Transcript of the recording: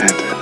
Cat.